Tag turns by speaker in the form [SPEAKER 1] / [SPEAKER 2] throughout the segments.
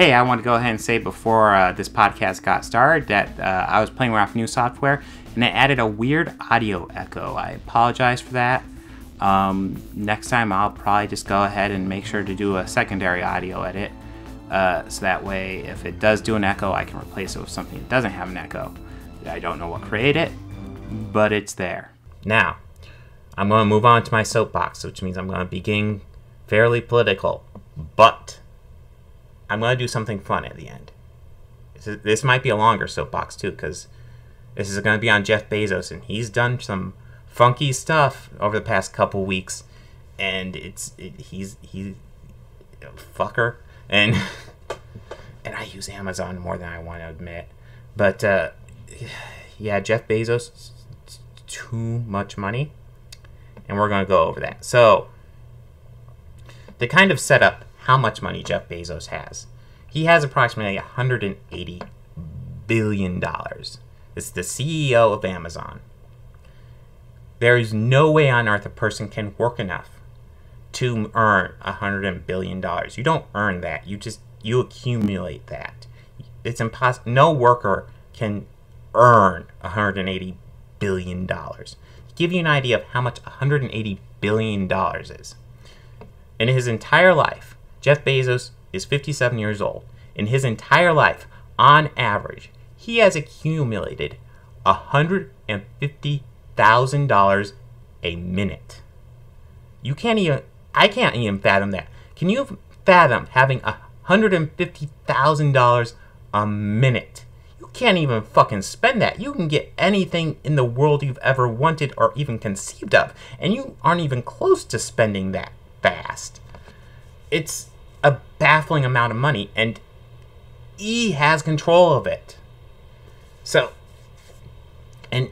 [SPEAKER 1] Hey, I want to go ahead and say before uh, this podcast got started that uh, I was playing around with new software and it added a weird audio echo. I apologize for that. Um, next time, I'll probably just go ahead and make sure to do a secondary audio edit. Uh, so that way, if it does do an echo, I can replace it with something that doesn't have an echo. I don't know what created it, but it's there. Now, I'm going to move on to my soapbox, which means I'm going to be getting fairly political. But I'm going to do something fun at the end. This, is, this might be a longer soapbox, too, because this is going to be on Jeff Bezos, and he's done some funky stuff over the past couple weeks, and it's it, he's he fucker, and and I use Amazon more than I want to admit, but uh, yeah, Jeff Bezos, too much money, and we're going to go over that. So the kind of set up how much money Jeff Bezos has, he has approximately 180 billion dollars. It's the CEO of Amazon. There is no way on earth a person can work enough to earn a hundred billion dollars. You don't earn that. You just you accumulate that. It's impossible. No worker can earn 180 billion dollars. To Give you an idea of how much 180 billion dollars is. In his entire life, Jeff Bezos is 57 years old. In his entire life, on average, he has accumulated $150,000 a minute. You can't even, I can't even fathom that. Can you fathom having $150,000 a minute? You can't even fucking spend that. You can get anything in the world you've ever wanted or even conceived of, and you aren't even close to spending that fast. It's a baffling amount of money, and he has control of it. So, and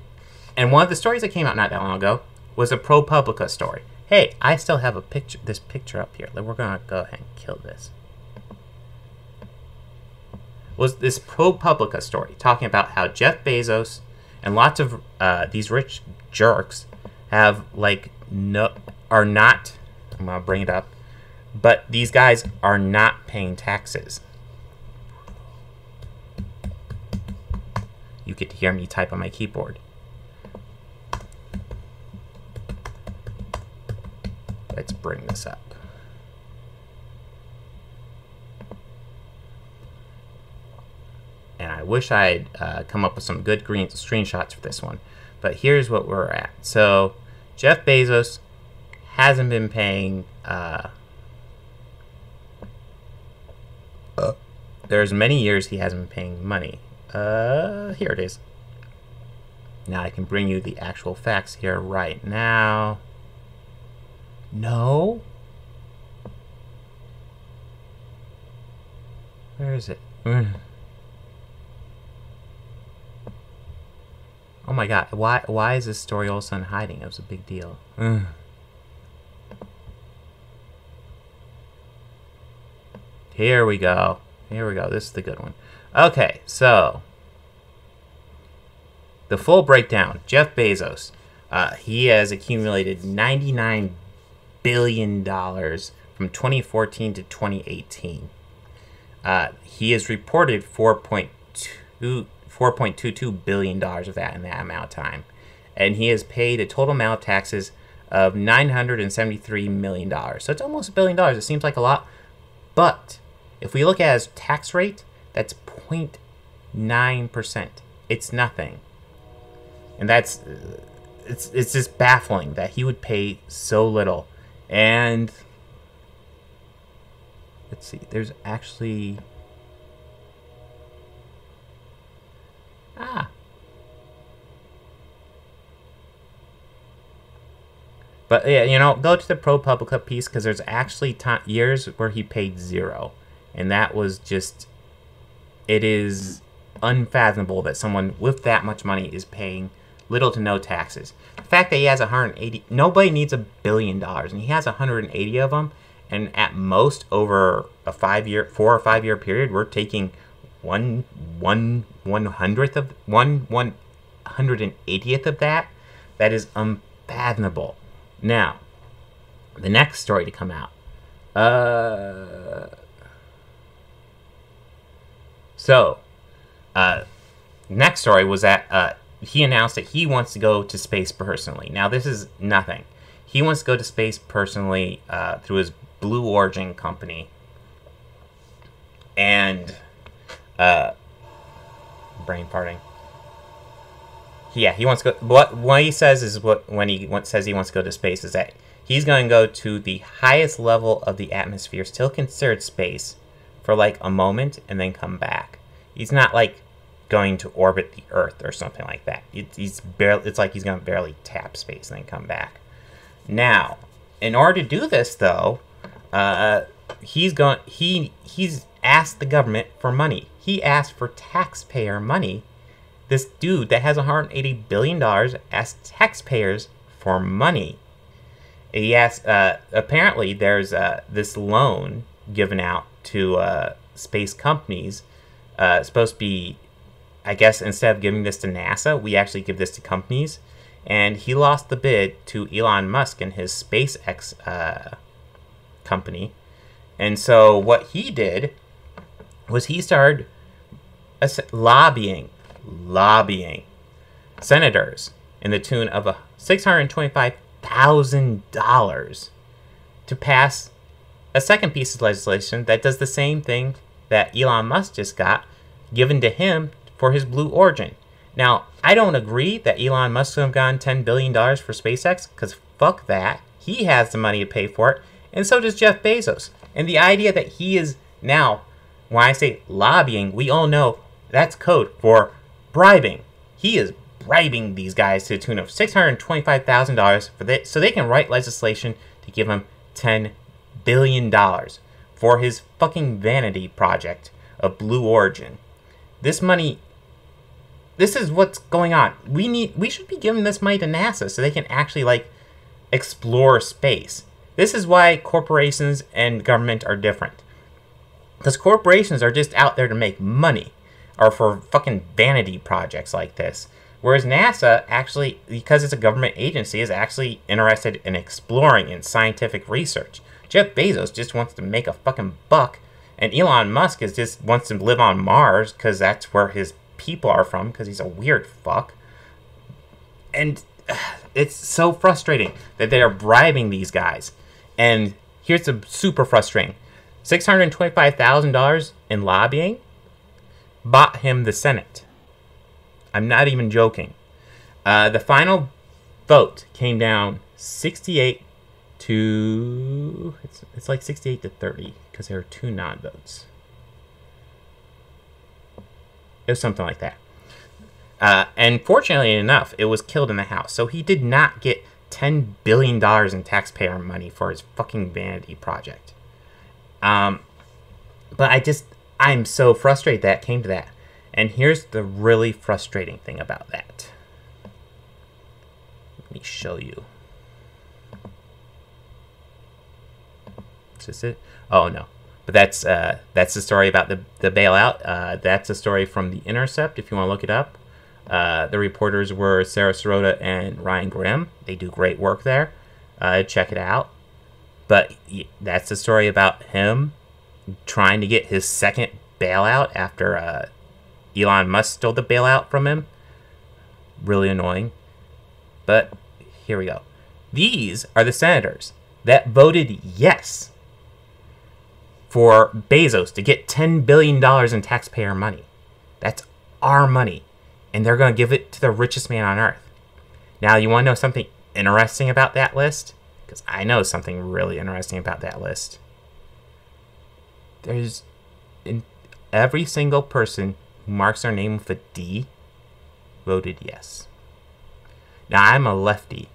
[SPEAKER 1] and one of the stories that came out not that long ago was a ProPublica story. Hey, I still have a picture. This picture up here. We're gonna go ahead and kill this. Was this ProPublica story talking about how Jeff Bezos and lots of uh, these rich jerks have like no are not. I'm gonna bring it up, but these guys are not paying taxes. you get to hear me type on my keyboard. Let's bring this up. And I wish I'd uh, come up with some good green screenshots for this one. But here's what we're at. So Jeff Bezos hasn't been paying. Uh, uh, there's many years he hasn't been paying money. Uh, here it is. Now I can bring you the actual facts here right now. No? Where is it? Oh my god, why why is this story all of a sudden hiding? It was a big deal. Here we go. Here we go. This is the good one. Okay, so the full breakdown. Jeff Bezos, uh, he has accumulated ninety-nine billion dollars from 2014 to 2018. Uh, he has reported 4.2 4.22 billion dollars of that in that amount of time, and he has paid a total amount of taxes of 973 million dollars. So it's almost a billion dollars. It seems like a lot, but if we look at his tax rate, that's 0.9%. It's nothing. And that's it's it's just baffling that he would pay so little. And let's see, there's actually Ah. But yeah, you know, go to the ProPublica piece because there's actually years where he paid zero, and that was just it is unfathomable that someone with that much money is paying little to no taxes. The fact that he has 180, nobody needs a billion dollars, and he has 180 of them, and at most over a five year, four or five year period, we're taking one, one, one hundredth of one, one hundred and eightieth of that. That is unfathomable. Now, the next story to come out. Uh So, uh, next story was that uh, he announced that he wants to go to space personally. Now, this is nothing. He wants to go to space personally uh, through his Blue Origin company. And, uh, brain farting. Yeah, he wants to go. What what he says is what when he says he wants to go to space is that he's going to go to the highest level of the atmosphere, still considered space, for like a moment and then come back. He's not like going to orbit the Earth or something like that. It, he's barely. It's like he's going to barely tap space and then come back. Now, in order to do this, though, uh, he's going. He he's asked the government for money. He asked for taxpayer money. This dude that has 180 billion dollars asked taxpayers for money. He asked. Uh, apparently, there's uh, this loan given out to uh, space companies. Uh, supposed to be, I guess, instead of giving this to NASA, we actually give this to companies. And he lost the bid to Elon Musk and his SpaceX uh, company. And so what he did was he started lobbying, lobbying senators in the tune of $625,000 to pass a second piece of legislation that does the same thing that Elon Musk just got given to him for his Blue Origin. Now, I don't agree that Elon Musk should have gotten $10 billion for SpaceX, because fuck that. He has the money to pay for it, and so does Jeff Bezos. And the idea that he is now, when I say lobbying, we all know that's code for bribing. He is bribing these guys to the tune of $625,000 for that, so they can write legislation to give him $10 billion dollars for his fucking vanity project of Blue Origin. This money this is what's going on. We need we should be giving this money to NASA so they can actually like explore space. This is why corporations and government are different. Because corporations are just out there to make money or for fucking vanity projects like this. Whereas NASA actually, because it's a government agency, is actually interested in exploring in scientific research. Jeff Bezos just wants to make a fucking buck, and Elon Musk is just wants to live on Mars because that's where his people are from. Because he's a weird fuck. And it's so frustrating that they are bribing these guys. And here's the super frustrating: six hundred twenty-five thousand dollars in lobbying bought him the Senate. I'm not even joking. Uh, the final vote came down 68 to it's, it's like 68 to 30 because there are two non-votes it was something like that. Uh, and fortunately enough it was killed in the house. So he did not get 10 billion dollars in taxpayer money for his fucking vanity project. Um, but i just i'm so frustrated that came to that. And here's the really frustrating thing about that. Let me show you it? Oh no. But that's uh, that's the story about the the bailout. Uh, that's a story from the Intercept. If you want to look it up, uh, the reporters were Sara Sirota and Ryan Grim. They do great work there. Uh, check it out. But that's the story about him trying to get his second bailout after uh, Elon Musk stole the bailout from him. Really annoying. But here we go. These are the senators that voted yes for Bezos to get $10 billion in taxpayer money. That's our money. And they're going to give it to the richest man on earth. Now, you want to know something interesting about that list? Because I know something really interesting about that list. There's in every single person who marks their name with a D voted yes. Now, I'm a lefty.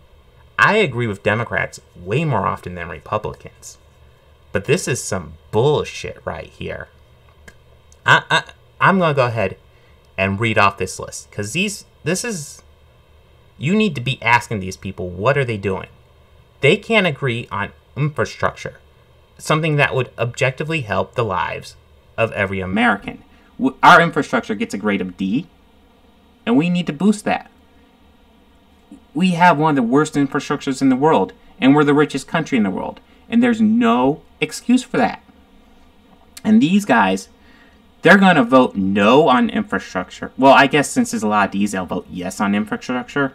[SPEAKER 1] I agree with Democrats way more often than Republicans. But this is some bullshit right here. I, I I'm gonna go ahead and read off this list because these this is you need to be asking these people what are they doing. They can't agree on infrastructure, something that would objectively help the lives of every American. Our infrastructure gets a grade of D, and we need to boost that. We have one of the worst infrastructures in the world, and we're the richest country in the world. And there's no excuse for that. And these guys they're going to vote no on infrastructure. Well, I guess since there's a lot of D's, they'll vote yes on infrastructure.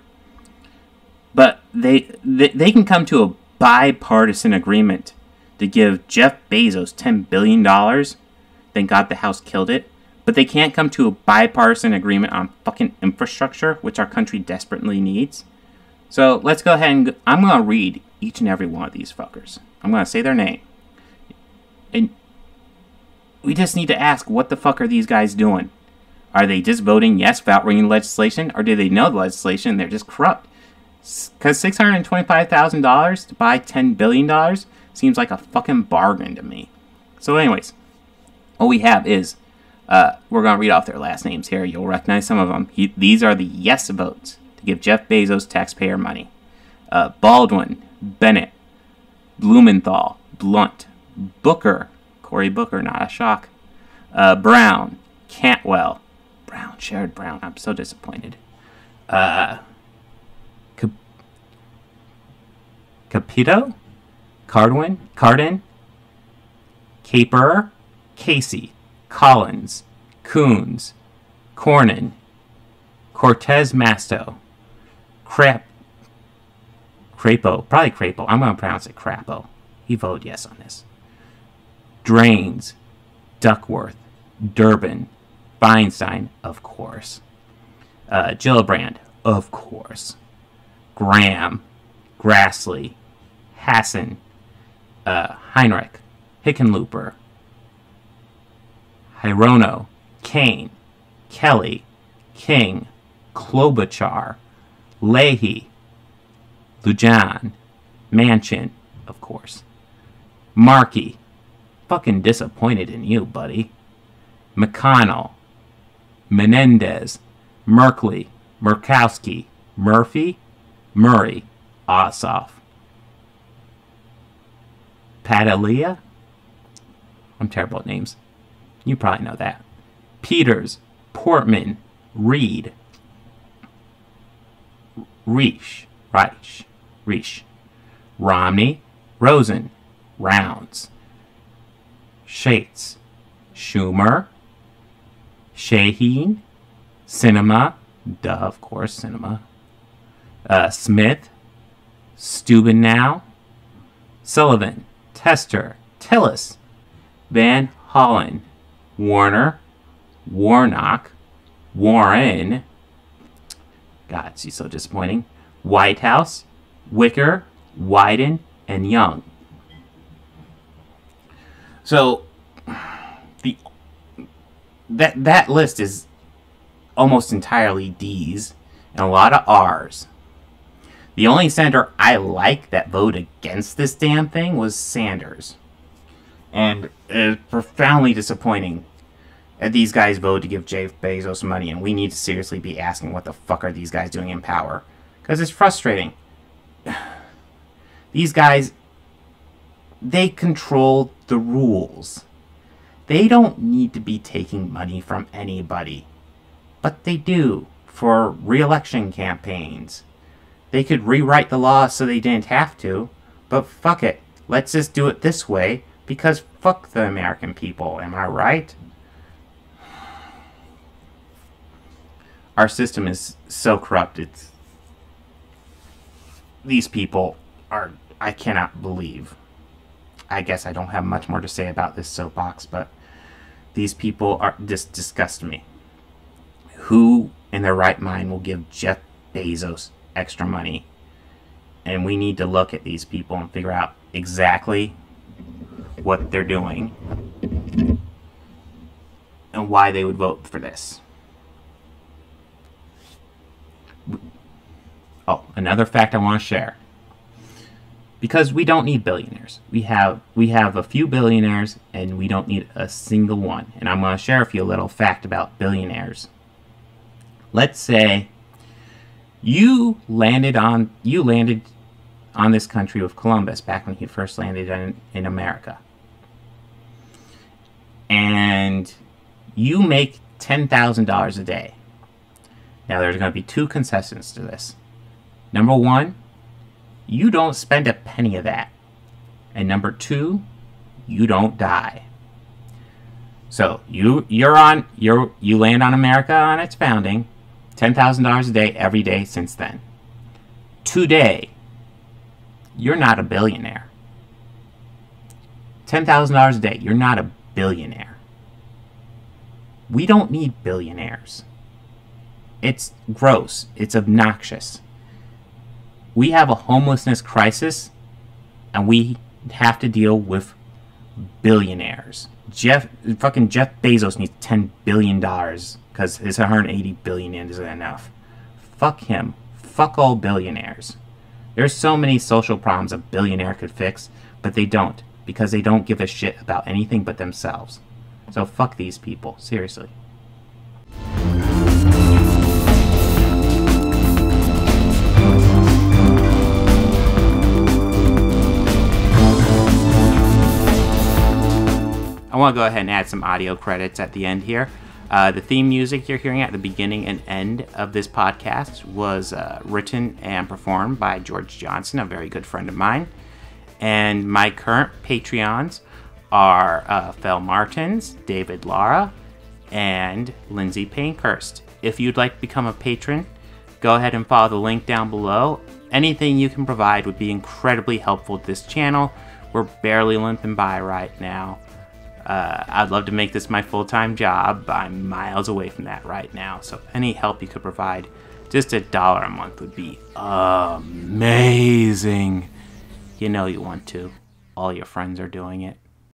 [SPEAKER 1] But they, they, they can come to a bipartisan agreement to give Jeff Bezos $10 billion. Thank God the House killed it. But they can't come to a bipartisan agreement on fucking infrastructure, which our country desperately needs. So let's go ahead and I'm going to read each and every one of these fuckers. I'm going to say their name. And we just need to ask what the fuck are these guys doing? Are they just voting yes without reading legislation, or do they know the legislation and they're just corrupt? Because $625,000 to buy $10 billion seems like a fucking bargain to me. So, anyways, what we have is uh, we're going to read off their last names here. You'll recognize some of them. He, these are the yes votes to give Jeff Bezos taxpayer money. Uh, Baldwin, Bennett, Blumenthal, Blunt, Booker, Cory Booker, not a shock. Uh, Brown, Cantwell, Brown, Sherrod Brown. I'm so disappointed. Uh, Cap- Capito, Cardwin, Cardin, Carper, Casey, Collins, Coons, Cornyn, Cortez Masto, Crap, Crapo, probably Crapo. I'm going to pronounce it Crapo. He voted yes on this. Drains, Duckworth, Durbin, Feinstein, of course. Uh, Gillibrand, of course. Graham, Grassley, Hassan, uh, Heinrich, Hickenlooper, Hirono, Kaine, Kelly, King, Klobuchar, Leahy, Lujan, Manchin, of course. Markey, fucking disappointed in you, buddy. McConnell, Menendez, Merkley, Murkowski, Murphy, Murray, Ossoff. Padilla? I'm terrible at names. You probably know that. Peters, Portman, Reed, Reich, Reich, Reich, Romney, Rosen, Rounds, Shates, Schumer, Shaheen, Sinema, duh, of course, Sinema, uh, Smith, Stabenow, Sullivan, Tester, Tillis, Van Hollen, Warner, Warnock, Warren, God, she's so disappointing, Whitehouse, Wicker, Wyden, and Young. So the that that list is almost entirely D's and a lot of R's. The only senator I like that voted against this damn thing was Sanders. And it's profoundly disappointing that these guys voted to give Jeff Bezos money, and we need to seriously be asking what the fuck are these guys doing in power? Because it's frustrating. These guys, they control the rules. They don't need to be taking money from anybody. But they do for re election campaigns. They could rewrite the law so they didn't have to, but fuck it. Let's just do it this way because fuck the American people, am I right? Our system is so corrupt, it's. These people are. I cannot believe. I guess I don't have much more to say about this soapbox, but these people are just disgust me. Who in their right mind will give Jeff Bezos extra money? And we need to look at these people and figure out exactly what they're doing and why they would vote for this. Oh, another fact I want to share. Because we don't need billionaires. We have we have a few billionaires and we don't need a single one. And I'm going to share with you a little fact about billionaires. Let's say you landed on you landed on this country with Columbus back when he first landed in, in America and you make $10,000 a day. Now, there's going to be two concessions to this. Number one, you don't spend a penny of that. And number two, you don't die. So you you're on you you land on America on its founding, ten thousand dollars a day every day since then. Today, you're not a billionaire. Ten thousand dollars a day, you're not a billionaire. We don't need billionaires. It's gross. It's obnoxious. We have a homelessness crisis, and we have to deal with billionaires. Jeff, fucking Jeff Bezos needs ten billion dollars because his 180 billion isn't enough. Fuck him. Fuck all billionaires. There's so many social problems a billionaire could fix, but they don't because they don't give a shit about anything but themselves. So fuck these people, seriously. Want to go ahead and add some audio credits at the end here. Uh, the theme music you're hearing at the beginning and end of this podcast was uh, written and performed by George Johnson, a very good friend of mine. And my current Patreons are uh, Fel Martins, David Lara, and Lindsay Pankhurst. If you'd like to become a patron, go ahead and follow the link down below. Anything you can provide would be incredibly helpful to this channel. We're barely limping by right now. Uh, I'd love to make this my full time job. but I'm miles away from that right now. So, any help you could provide, just a dollar a month would be amazing. You know you want to. All your friends are doing it.